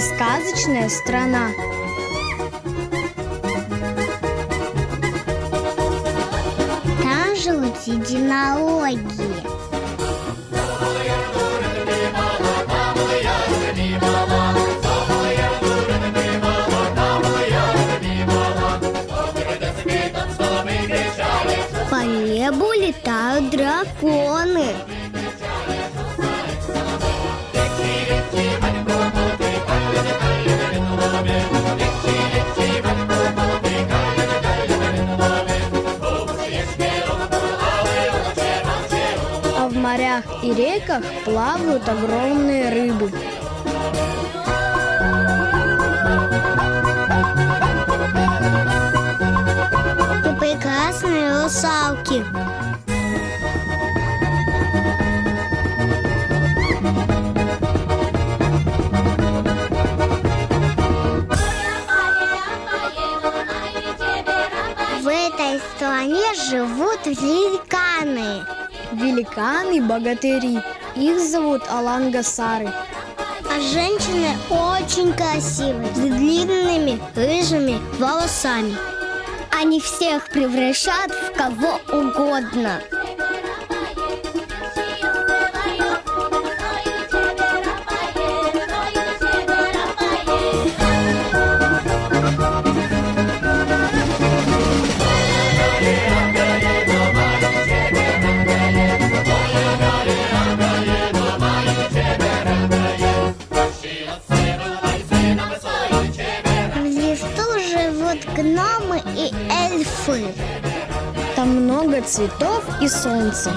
сказочная страна. Там живут единологи. По небу летают драконы. Морях и реках плавают огромные рыбы. И прекрасные русалки. В этой стране живут великаны. Великаны-богатыри. Их зовут Алангасары. А женщины очень красивые, с длинными рыжими волосами. Они всех превращают в кого угодно. Гномы и эльфы. Там много цветов и солнца.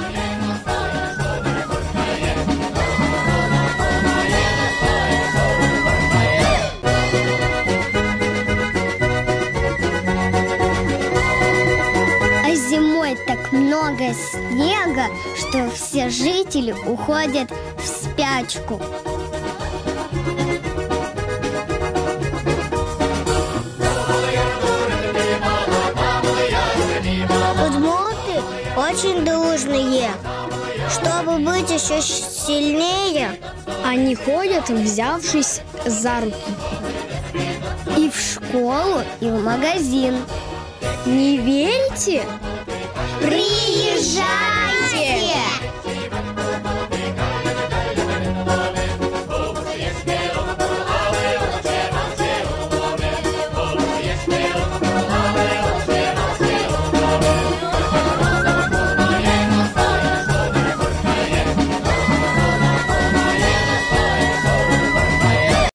А зимой так много снега, что все жители уходят в спячку. Очень дружные. Чтобы быть еще сильнее, Они ходят, взявшись за руки. и в школу, и в магазин. Не верите? Приезжай!